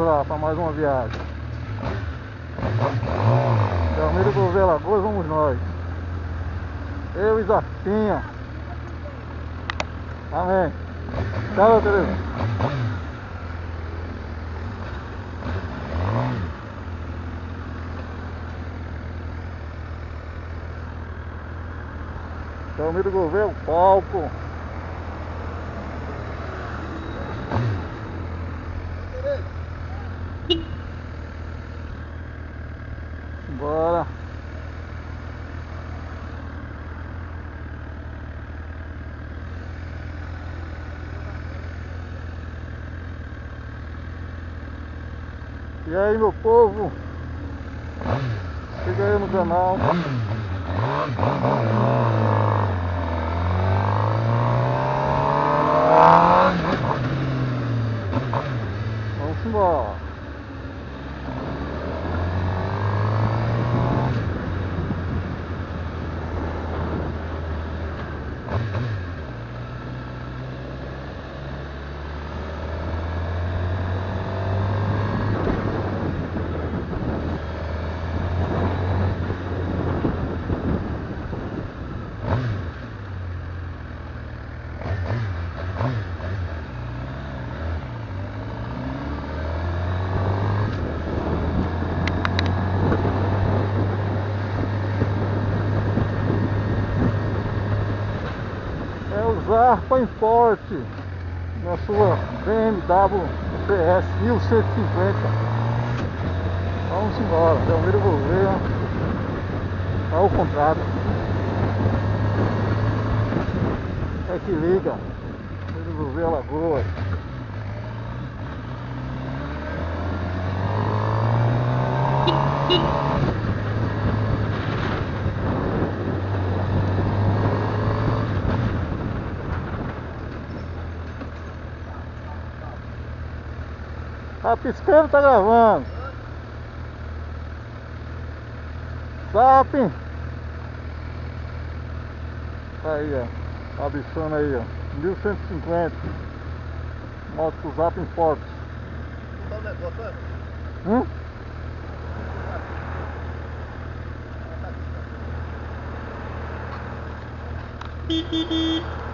Lá para mais uma viagem. Belmiro Gouveia Lagoas, vamos nós. Eu e Zarcinha. Amém. Tchau, Tereza. Belmiro Gouveia, o palco. E aí meu povo, chega aí no canal. Vamos embora. É Zarpa Import na sua BMW PS 1150. Vamos embora, Belmiro Gouveia ao contrato. É que liga, Belmiro Gouveia Lagoas. Tá piscando, tá gravando. Sap. Tá aí, ó. Tá bichando aí, ó. 1150. Moto com zap em fotos. Tá o negócio, né? Hum? Beep, beep, beep.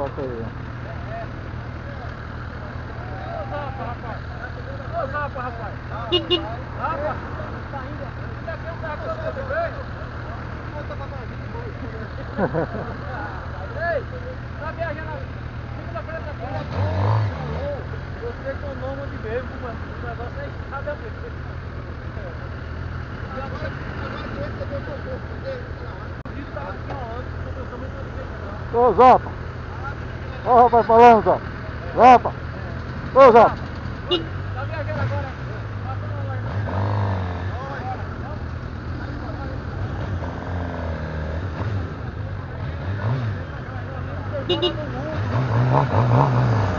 Motoca aí. Zapa, rapaz. Ô Zapa, rapaz. Zapa. Ainda tem um cartão pra você ver? Ei, tá viajando segunda-feira tá viajando. Você com o nome de mano. O negócio é mesmo. Isso tava aqui antes, eu também não Ô! Rapaz falando, Zapa! Zapa! Ô Zapa! Tá viajando agora? Passando lá,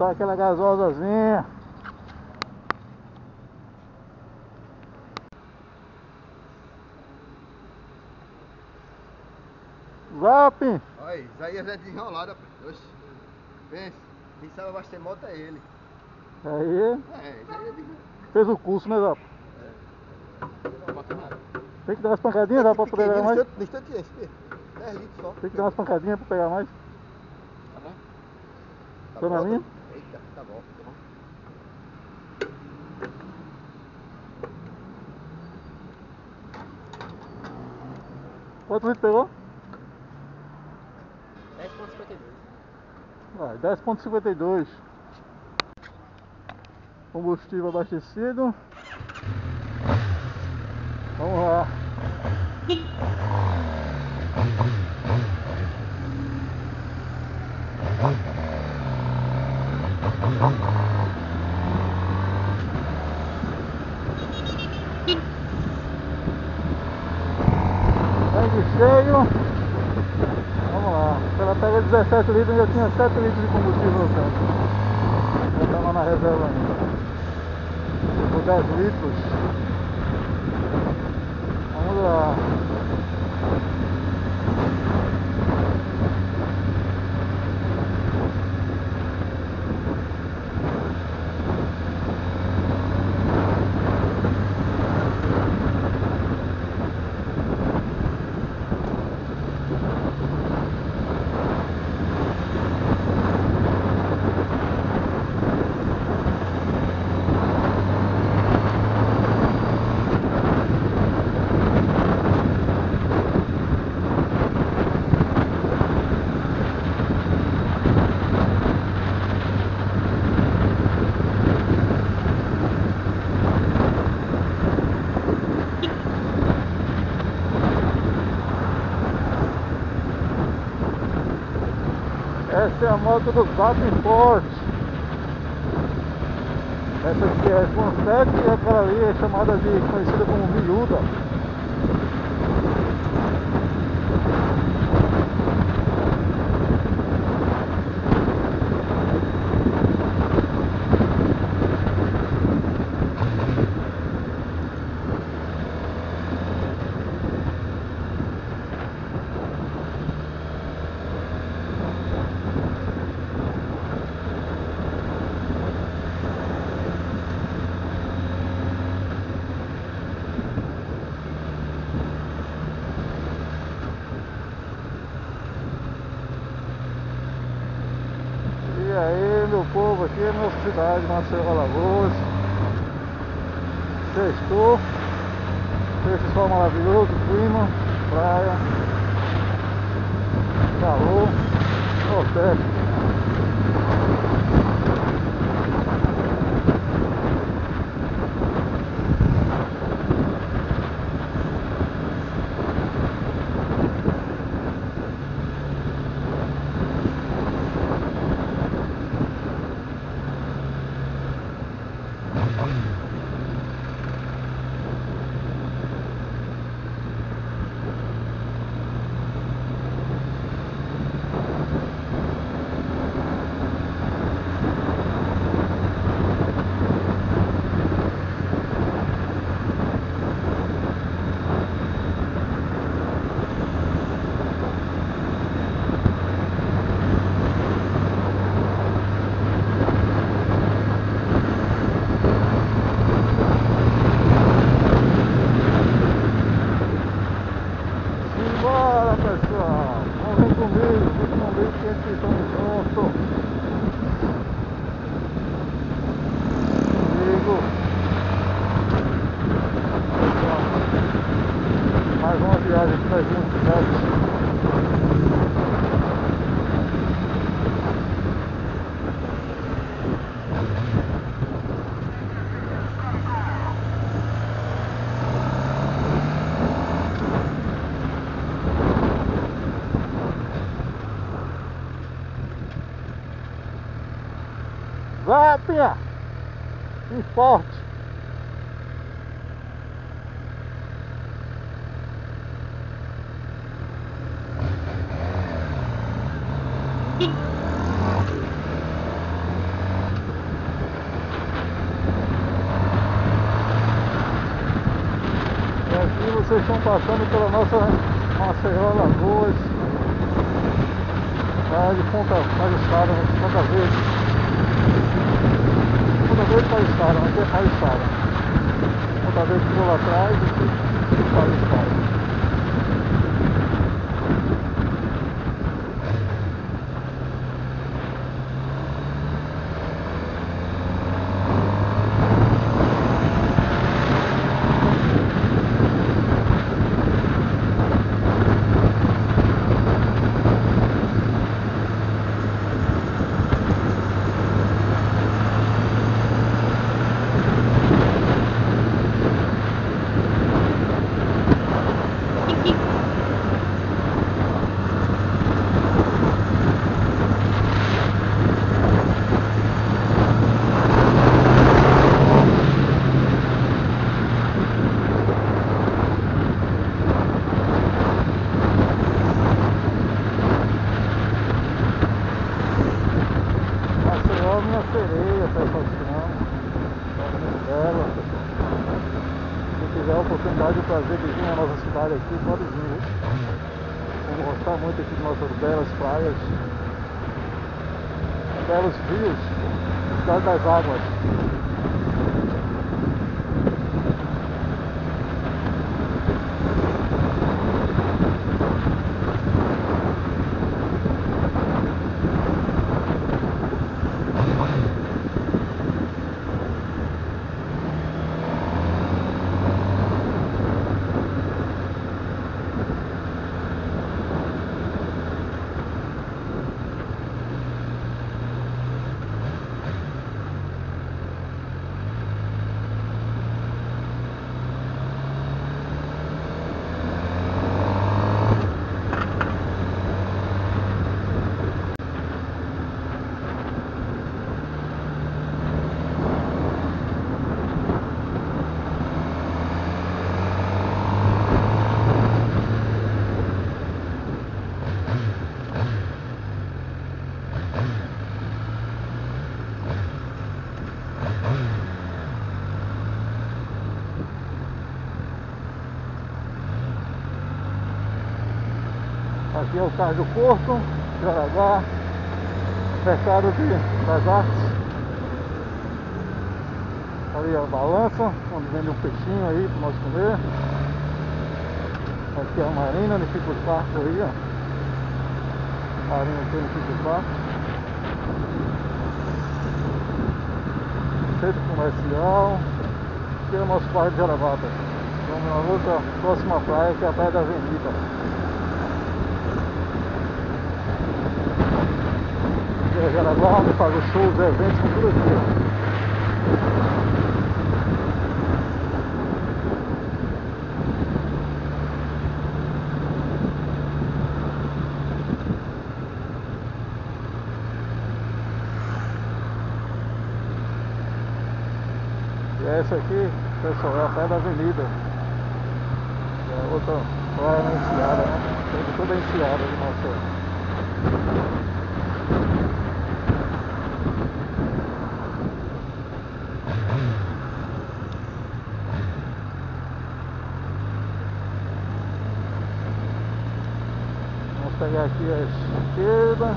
Vamos botar aquela gasosazinha. Zap! Olha, Isaías é desenrolado. Oxe. Pensa, quem sabe abastecer moto é ele. Aí, É, Isaías é fez o curso, né, Zap? Nada. Tem que dar umas pancadinhas, dá pra poder pegar mais? No instante esse, filho. 10 litros só. Tem que dar umas pancadinhas pra pegar mais? Tá bom? Tô na bom, linha? Eita, tá bom, tá bom. Quanto litro pegou? 10,52. Vai, 10.52 Combustível abastecido Vamos lá Tanque cheio Vamos lá, se ela pega 17 litros, já tinha 7 litros de combustível. Já estava na reserva ainda. Por 10 litros. Vamos lá. Moto do Zap Forte. Essa aqui é com 7 e aquela ali é chamada de conhecida como miúda. E aí, meu povo, aqui é nossa cidade, Maceió Alagoas. Sextou. Esse sol maravilhoso, clima, praia, calor, oferta. E É o Carro do Porto, Jaragá, Mercado de, das Artes. Ali a balança, onde vende um peixinho aí para nós comer. Aqui é a marina, onde fica os barcos aí, ó. Marina aqui onde fica os barcos. Centro comercial. Aqui é o nosso bairro de Jarabata. Vamos na outra próxima praia que é a Praia da Avenida. De Jaraguá, onde faz os shows, eventos, aqui. E essa aqui, pessoal, é a Praia da Avenida. É outra na enseada, né? Tem toda a enseada de Maceió. aqui à esquerda.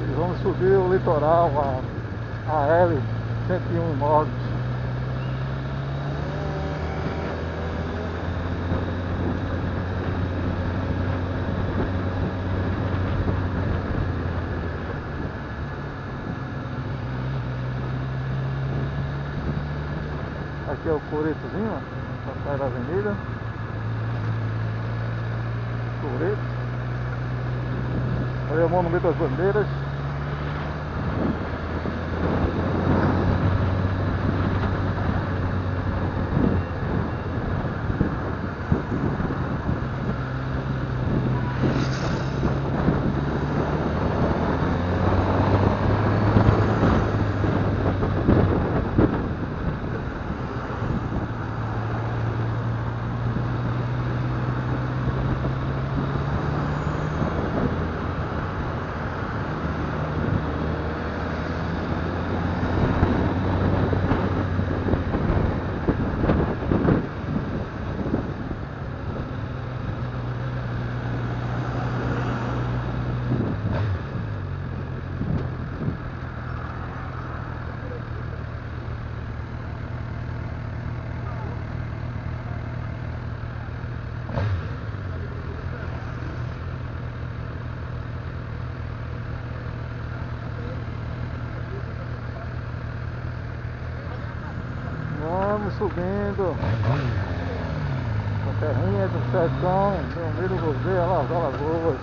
E vamos subir o litoral, a, a L101 Norte. Aqui é o Coretozinho, atrás da avenida. Coreto. Aí o Monumento das Bandeiras. Vamos subindo. A terrinha do sertão, Belmiro Gouveia, Las Alagoas.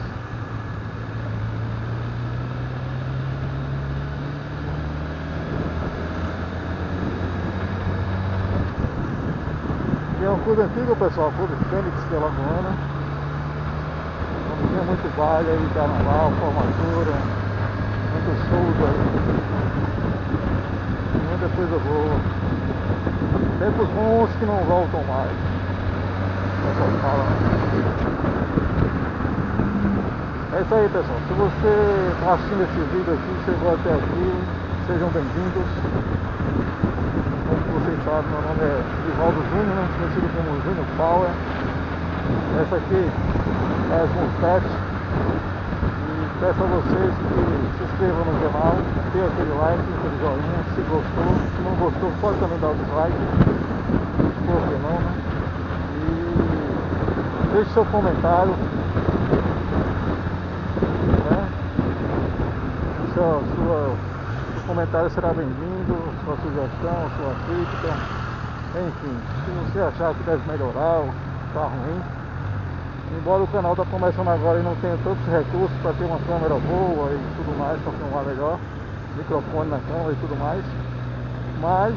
Aqui é um clube antigo, pessoal, clube Fênix de Alagoana. Onde tinha muito baile aí, carnaval, formatura, muitos shows aí. Muita coisa boa. Tempos bons que não voltam mais. Pessoal fala. É isso aí, pessoal. Se você está assistindo esse vídeo aqui, chegou até aqui, sejam bem-vindos. Meu nome é Rivaldo Júnior, né? conhecido como Júnior Power. Essa aqui é as Mustete. E peço a vocês que se inscrevam no canal, dê aquele like, aquele joinha, se gostou. Se não gostou, pode também dar o dislike. Por que não, né? E deixe seu comentário. Né? Seu, sua, seu comentário será bem-vindo, sua sugestão, sua crítica. Enfim, se você achar que deve melhorar ou está ruim. Embora o canal está começando agora e não tenha tantos recursos para ter uma câmera boa e tudo mais para filmar melhor, microfone na câmera e tudo mais, mas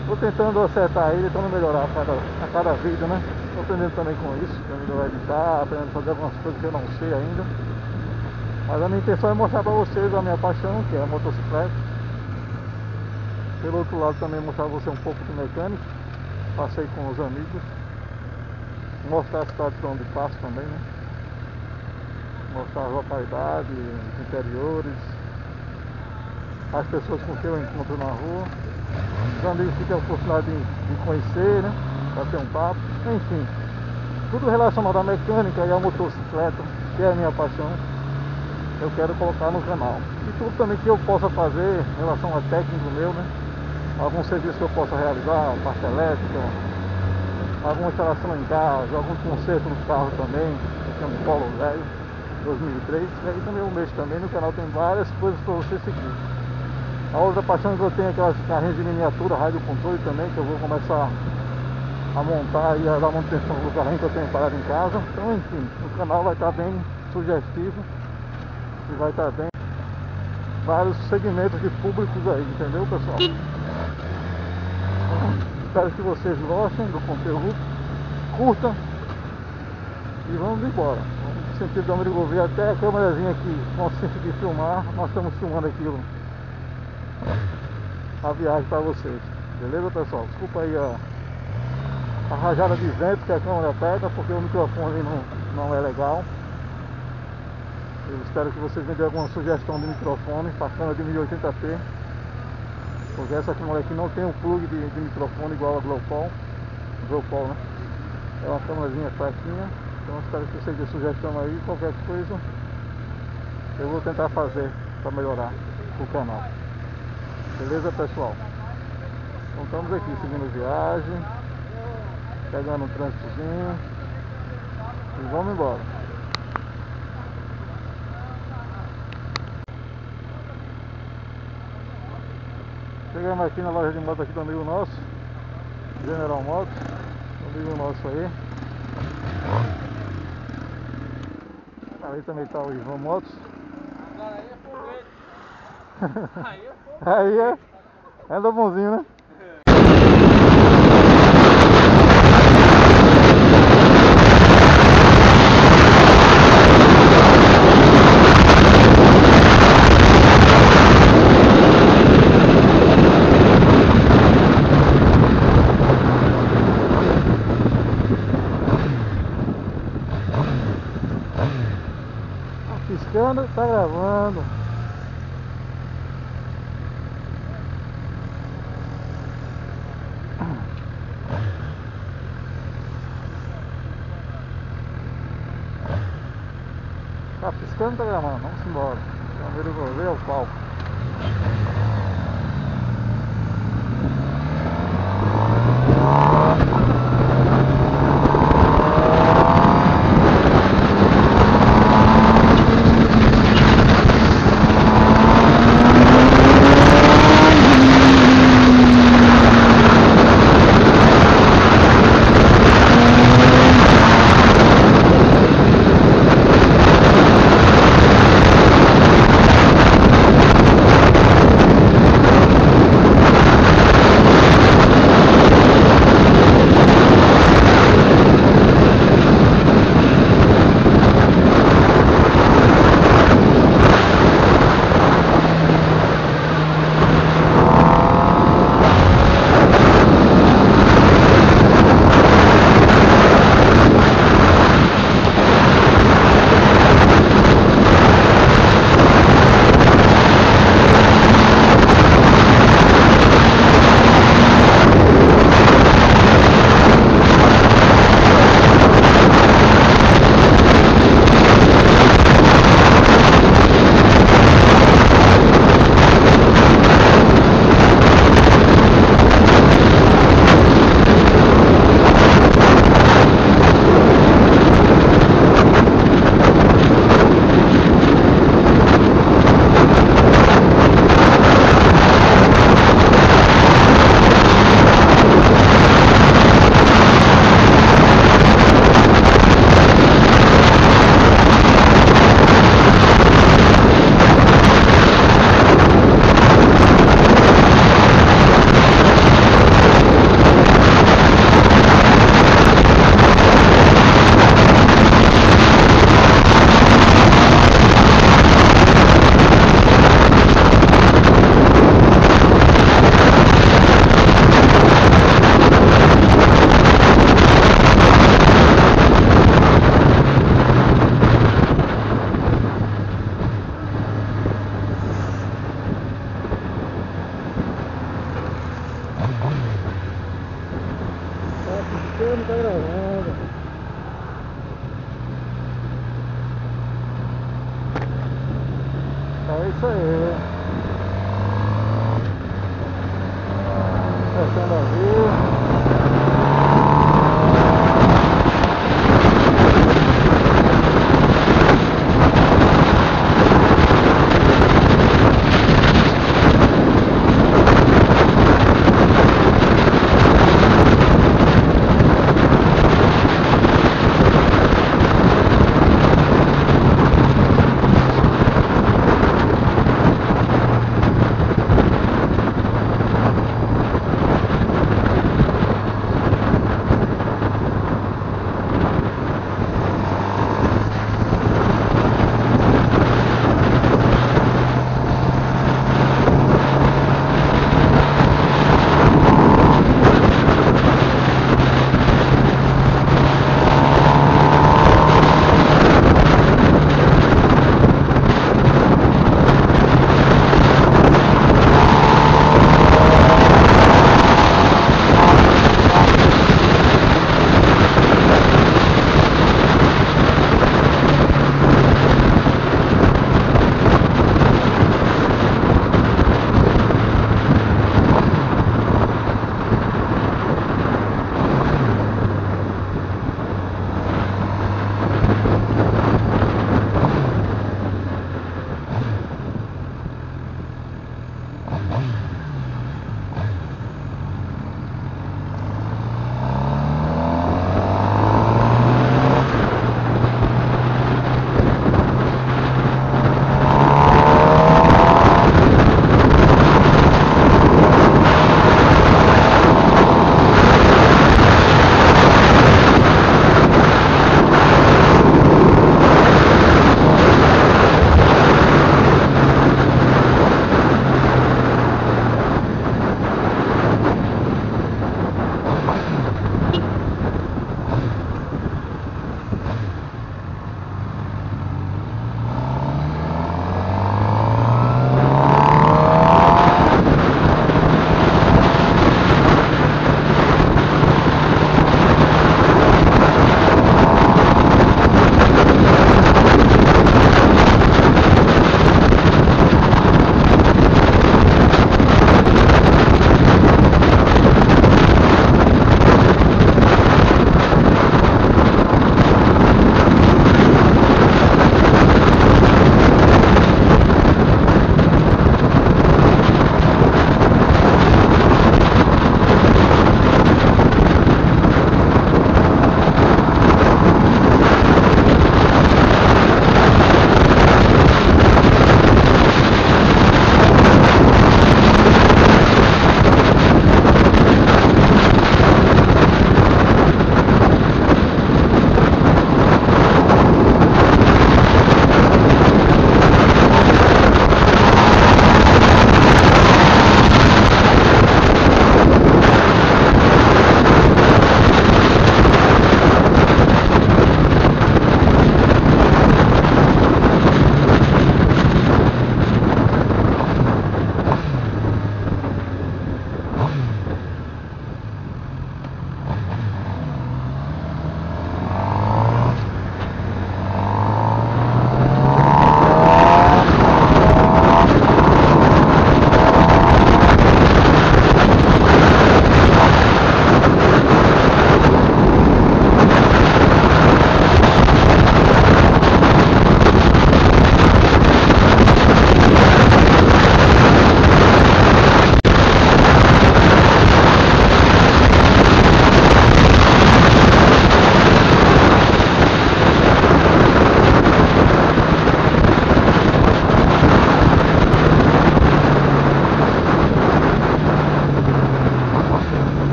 estou tentando acertar ele, tentando melhorar a cada, a cada vídeo, né? Estou aprendendo também com isso, aprendendo a editar, aprendendo a fazer algumas coisas que eu não sei ainda. Mas a minha intenção é mostrar para vocês a minha paixão, que é a motocicleta. Pelo outro lado também mostrar você um pouco de mecânica, passei com os amigos mostrar a cidade por onde passo também, né? Mostrar as localidades, os interiores, as pessoas com quem eu encontro na rua, os amigos que têm a oportunidade de, de conhecer, né? Para ter um papo, enfim. Tudo relacionado à mecânica e à motocicleta, que é a minha paixão, eu quero colocar no canal. E tudo também que eu possa fazer em relação a técnico meu, né? Algum serviço que eu possa realizar, parte elétrica, alguma instalação em casa, algum conserto no carro também, tenho um Polo velho, 2003, e aí também eu mexo também, no canal tem várias coisas para você seguir. A outra paixão que eu tenho é aquelas carrinhas de miniatura, rádio controle também, que eu vou começar a montar e a dar manutenção do carrinho que eu tenho parado em casa. Então enfim, o canal vai estar bem sugestivo e vai estar bem vários segmentos de públicos aí, entendeu pessoal? Espero que vocês gostem do conteúdo, curtam e vamos embora. No sentido da Gouveia até a câmerazinha aqui consciente de filmar, nós estamos filmando aquilo a viagem para vocês. Beleza pessoal? Desculpa aí a, a rajada de vento que a câmera pega, porque o microfone não, não é legal. Eu espero que vocês me dêem alguma sugestão de microfone câmera de 1080p. Porque essa câmera aqui não tem um plug de, de microfone igual a Glowpol. Glowpol, né? É uma câmerazinha fraquinha. Então espero que dêem sugestão aí, qualquer coisa eu vou tentar fazer para melhorar o canal. Beleza pessoal? Então estamos aqui seguindo viagem, pegando um trânsitozinho e vamos embora. Chegamos aqui na loja de moto aqui do amigo nosso. General Motos, amigo nosso aí. Ali também tá o Ivan Motos. Agora aí é foguete. Aí é foguete. Aí é. Anda bonzinho, né?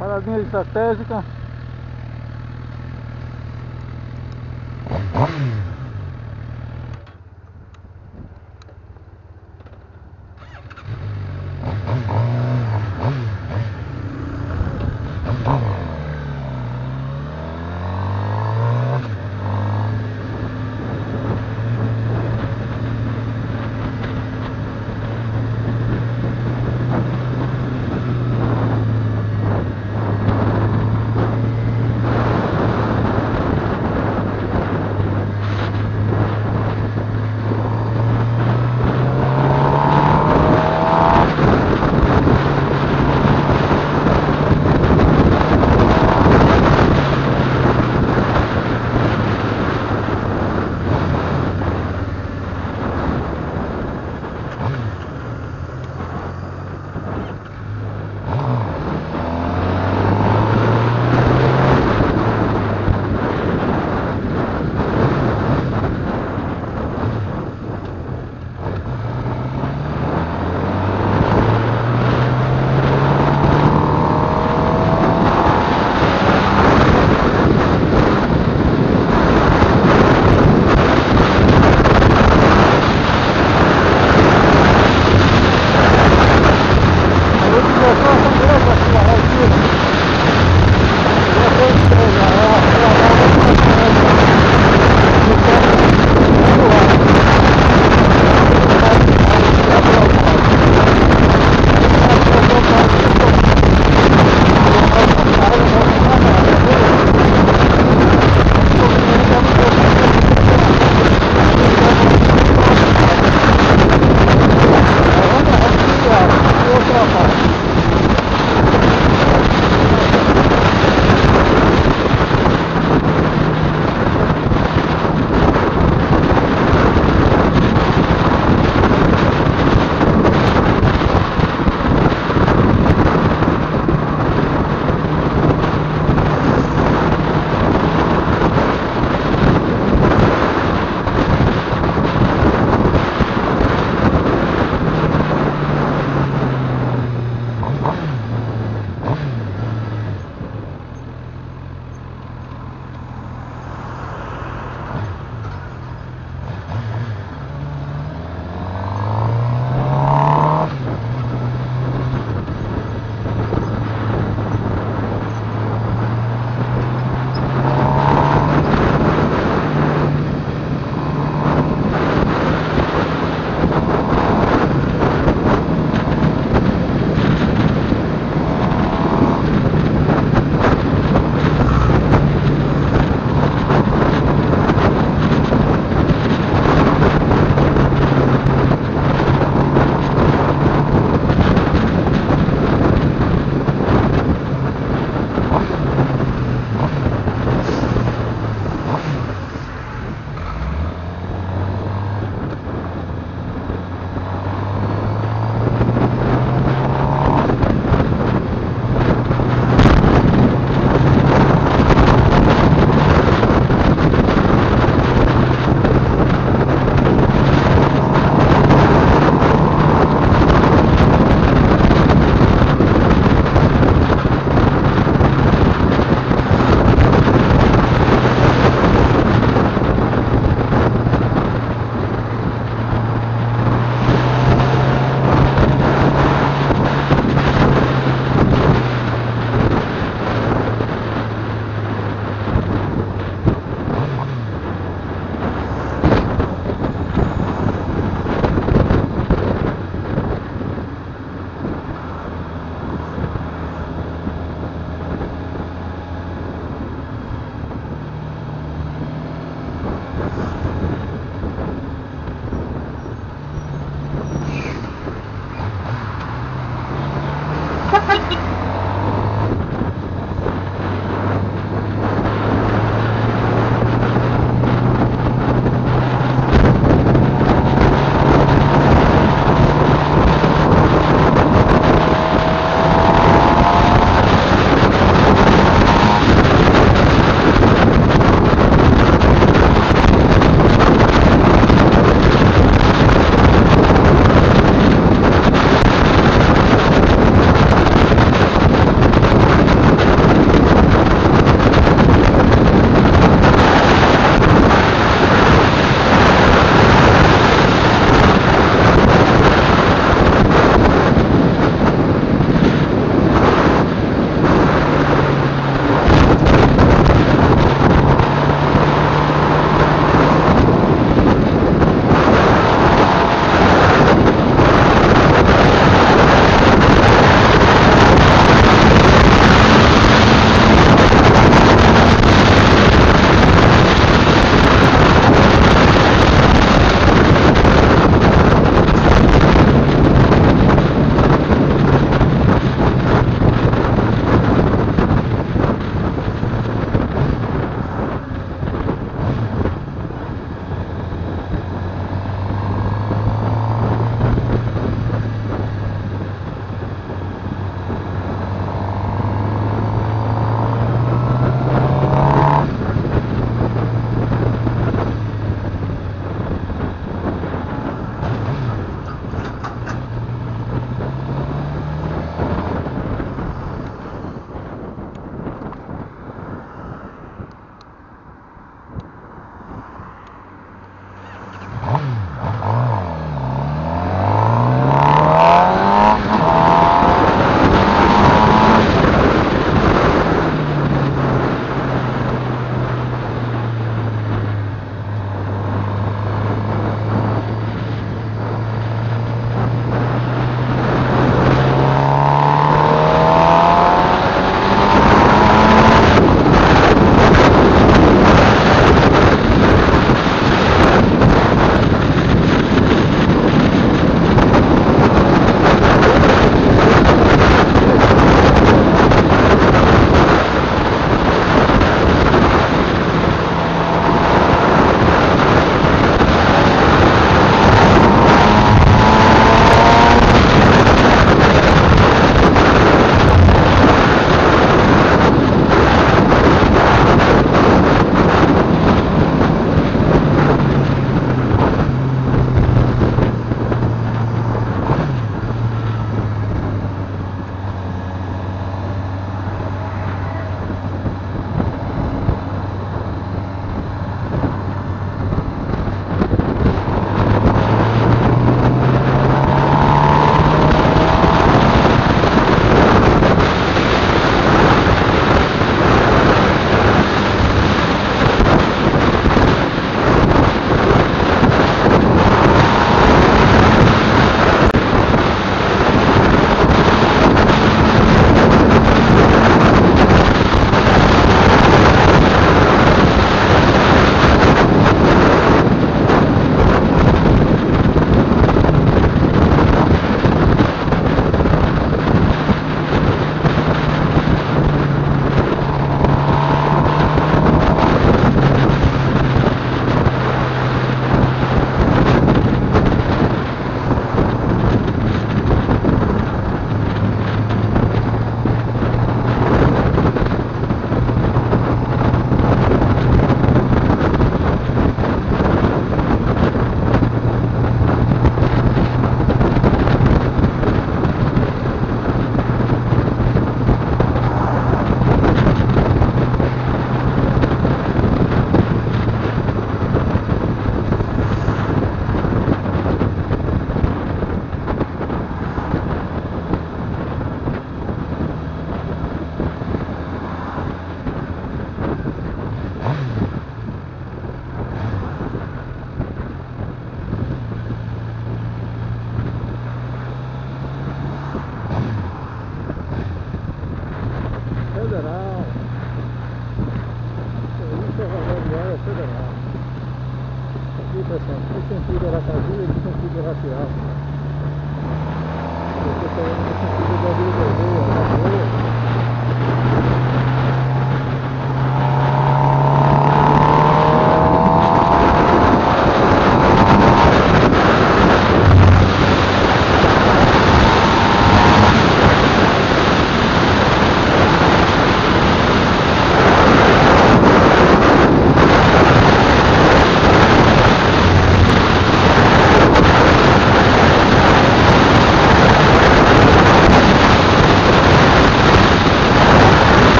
Paradinha estratégica.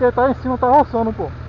Porque tá em cima, tá roçando, pô.